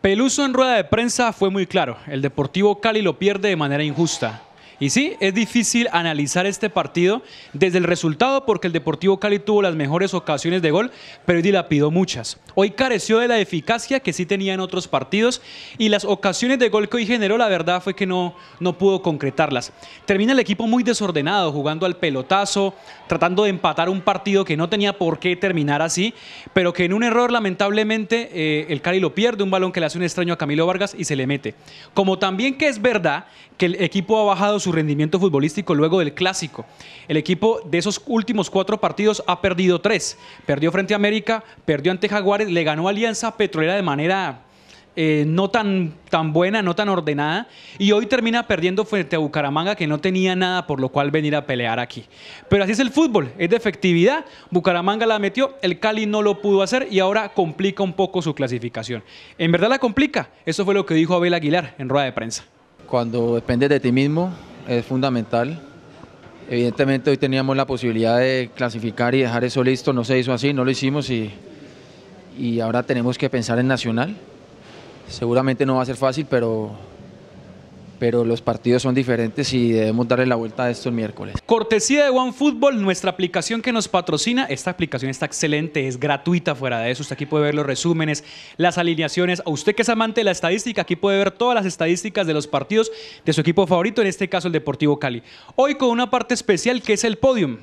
Peluso en rueda de prensa fue muy claro, el Deportivo Cali lo pierde de manera injusta. Y sí, es difícil analizar este partido desde el resultado porque el Deportivo Cali tuvo las mejores ocasiones de gol, pero dilapidó muchas. Hoy careció de la eficacia que sí tenía en otros partidos y las ocasiones de gol que hoy generó, la verdad fue que no, no pudo concretarlas. Termina el equipo muy desordenado, jugando al pelotazo, tratando de empatar un partido que no tenía por qué terminar así, pero que en un error lamentablemente eh, el Cali lo pierde, un balón que le hace un extraño a Camilo Vargas y se le mete. Como también que es verdad que el equipo ha bajado su rendimiento futbolístico luego del clásico. El equipo de esos últimos cuatro partidos ha perdido tres. Perdió frente a América, perdió ante Jaguares, le ganó Alianza Petrolera de manera eh, no tan, tan buena, no tan ordenada, y hoy termina perdiendo frente a Bucaramanga, que no tenía nada por lo cual venir a pelear aquí. Pero así es el fútbol, es de efectividad. Bucaramanga la metió, el Cali no lo pudo hacer y ahora complica un poco su clasificación. En verdad la complica, eso fue lo que dijo Abel Aguilar en rueda de prensa. Cuando dependes de ti mismo, es fundamental. Evidentemente hoy teníamos la posibilidad de clasificar y dejar eso listo, no se hizo así, no lo hicimos y, y ahora tenemos que pensar en Nacional. Seguramente no va a ser fácil, pero pero los partidos son diferentes y debemos darle la vuelta a esto el miércoles. Cortesía de OneFootball, nuestra aplicación que nos patrocina. Esta aplicación está excelente, es gratuita fuera de eso. Usted aquí puede ver los resúmenes, las alineaciones. A usted que es amante de la estadística, aquí puede ver todas las estadísticas de los partidos de su equipo favorito, en este caso el Deportivo Cali. Hoy con una parte especial que es el podium.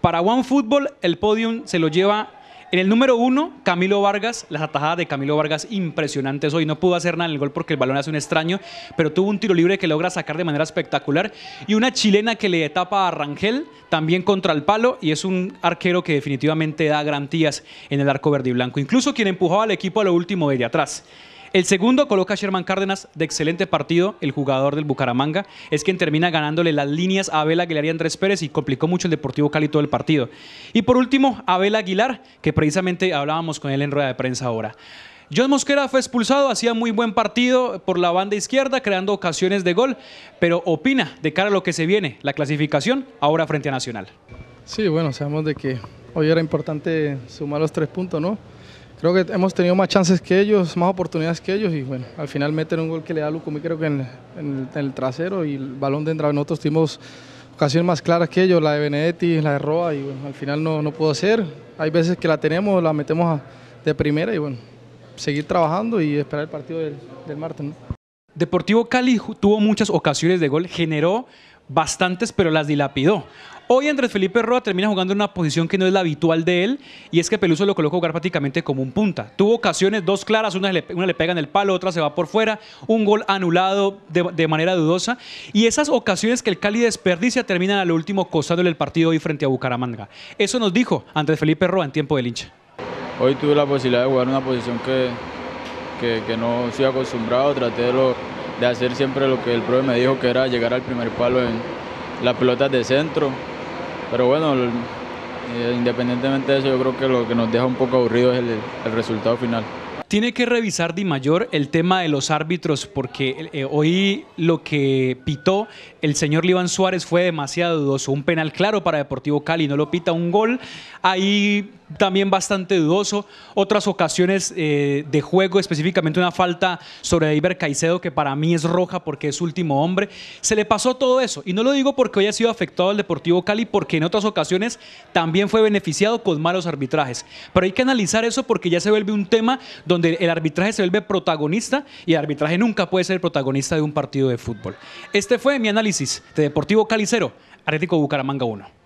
Para OneFootball, el podium se lo lleva en el número uno, Camilo Vargas, las atajadas de Camilo Vargas impresionantes hoy. No pudo hacer nada en el gol porque el balón hace un extraño, pero tuvo un tiro libre que logra sacar de manera espectacular. Y una chilena que le tapa a Rangel, también contra el palo, y es un arquero que definitivamente da garantías en el arco verde y blanco. Incluso quien empujaba al equipo a lo último de atrás. El segundo coloca a Sherman Cárdenas de excelente partido, el jugador del Bucaramanga, es quien termina ganándole las líneas a Abel Aguilar y Andrés Pérez y complicó mucho el Deportivo Cali todo el partido. Y por último, Abel Aguilar, que precisamente hablábamos con él en rueda de prensa ahora. John Mosquera fue expulsado, hacía muy buen partido por la banda izquierda, creando ocasiones de gol, pero opina de cara a lo que se viene, la clasificación ahora frente a Nacional. Sí, bueno, sabemos de que hoy era importante sumar los tres puntos, ¿no? Creo que hemos tenido más chances que ellos, más oportunidades que ellos y bueno, al final meten un gol que le da a Lucumí creo que en, el, trasero y el balón de entrada. Nosotros tuvimos ocasiones más claras que ellos, la de Benedetti, la de Roa y bueno, al final no, no pudo ser. Hay veces que la tenemos, la metemos de primera y bueno, seguir trabajando y esperar el partido del, del martes. Deportivo Cali tuvo muchas ocasiones de gol, generó bastantes, pero las dilapidó. Hoy Andrés Felipe Roa termina jugando en una posición que no es la habitual de él y es que Peluso lo coloca a jugar prácticamente como un punta. Tuvo ocasiones, dos claras, una le, una le pega en el palo, otra se va por fuera, un gol anulado de, manera dudosa y esas ocasiones que el Cali desperdicia terminan a lo último costándole el partido hoy frente a Bucaramanga. Eso nos dijo Andrés Felipe Roa en tiempo del hincha. Hoy tuve la posibilidad de jugar en una posición que, que, no estoy acostumbrado, traté de, de hacer siempre lo que el profe me dijo que era llegar al primer palo en las pelotas de centro pero bueno, eh, independientemente de eso, yo creo que lo que nos deja un poco aburrido es el, resultado final. Tiene que revisar Di Mayor el tema de los árbitros porque eh, hoy lo que pitó el señor Liván Suárez fue demasiado dudoso. Un penal claro para Deportivo Cali, no lo pita un gol. Ahí también bastante dudoso. Otras ocasiones eh, de juego, específicamente una falta sobre Iber Caicedo, que para mí es roja porque es último hombre. Se le pasó todo eso. Y no lo digo porque hoy ha sido afectado el Deportivo Cali, porque en otras ocasiones también fue beneficiado con malos arbitrajes. Pero hay que analizar eso porque ya se vuelve un tema donde el arbitraje se vuelve protagonista y el arbitraje nunca puede ser protagonista de un partido de fútbol. Este fue mi análisis de Deportivo Cali 0, Atlético Bucaramanga 1.